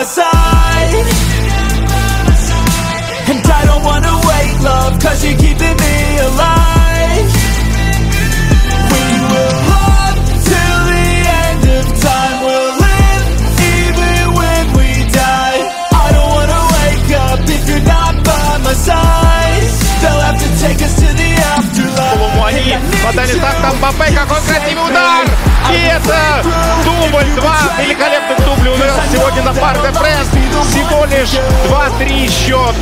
my side. Какой красивый удар! И это дубль, два великолепных дубля у нас сегодня на Парк де Пресс. Всего лишь 2-3 счет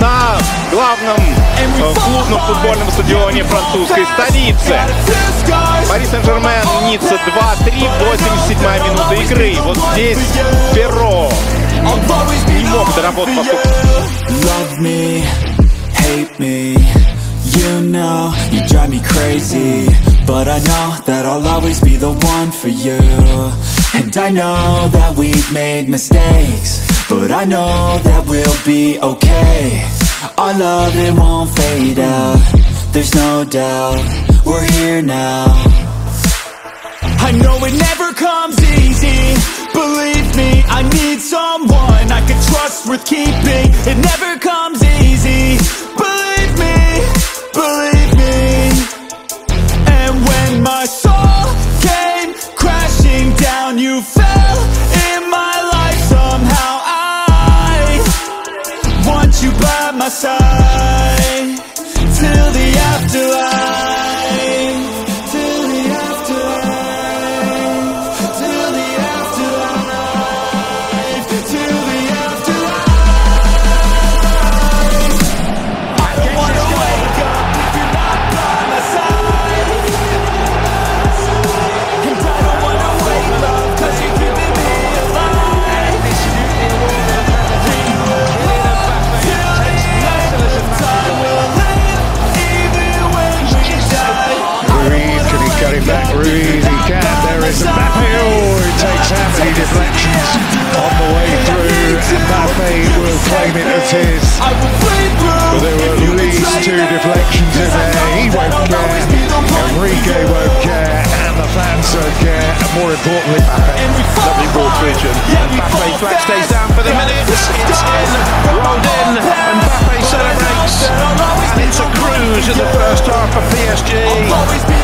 на главном э, клубном футбольном стадионе французской столицы. Пари Сен-Жермен, Ницца 2-3, 87 минута игры. Вот здесь Перро не мог доработать, поскольку... You know, you drive me crazy. But I know that I'll always be the one for you. And I know that we've made mistakes. But I know that we'll be okay. Our love, it won't fade out. There's no doubt, we're here now. I know it never comes easy. Believe me, I need someone I can trust worth keeping. It never comes You fell in my life somehow. I want you by my side Till the afterlife Zerg, uh, and more importantly, Mbappe. Lovely broad vision. Yeah, Mbappe flag stays down for the minute. It's in, rolled in, and Mbappe celebrates. And it's a cruise in the first half for PSG.